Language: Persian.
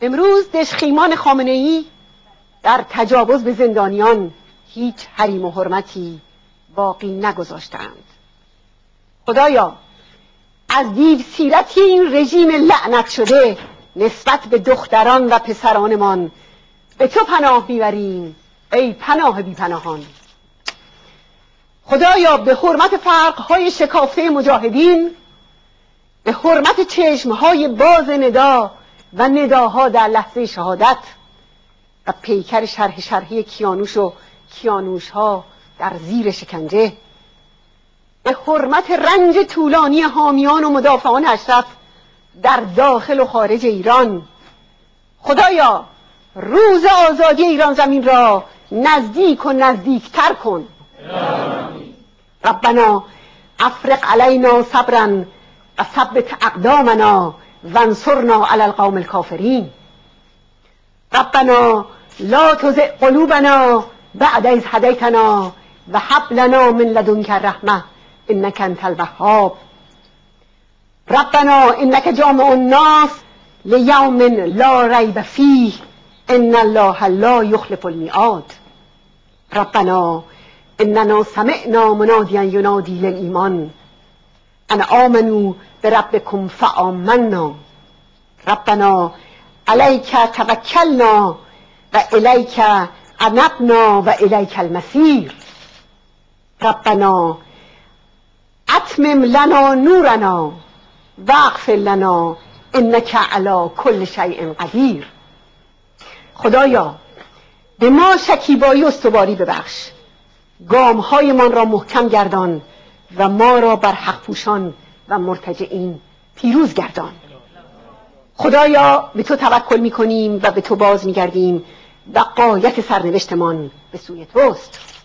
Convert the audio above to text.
امروز دشخیمان خامنه ای در تجاوز به زندانیان هیچ حریم و حرمتی باقی نگذاشتند. خدایا از دیو سیرتی این رژیم لعنت شده نسبت به دختران و پسرانمان به تو پناه می‌بریم ای پناه بی پناهان خدایا به حرمت فرقهای شکافته مجاهدین به حرمت چشمهای باز ندا و نداها در لحظه شهادت و پیکر شرح شرحی کیانوش و کیانوش ها در زیر شکنجه. به حرمت رنج طولانی حامیان و مدافعان اشرف در داخل و خارج ایران. خدایا روز آزادی ایران زمین را نزدیک و نزدیکتر کن. ربنا افرق علینا صبرا و ثبت اقدامنا. وانصرنا علی القوم الكافرین ربنا لا تزع قلوبنا بعد از هدیتنا و حب من لدنک رحمه انك انت الوهاب. ربنا انك جامع الناس لیوم لا ریب فیه ان الله لا یخلف الميعاد. ربنا اننا سمعنا منادیا ینادی للایمان ان آمنوا بربکم فآمنا. ربنا علیک توکلنا و الیک انبنا و الیک المسیر ربنا اتمم لنا نورنا واغفر لنا انک علی کل شیء قدیر. خدایا به ما شکیبایی استواری ببخش. گامهایمان را محکم گردان. و ما را بر حق پوشان و مرتجعین پیروز گردان. خدایا به تو توکل می‌کنیم و به تو باز میگردیم و قایت سرنوشتمان به سوی توست.